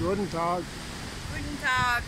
Guten Tag. Guten Tag.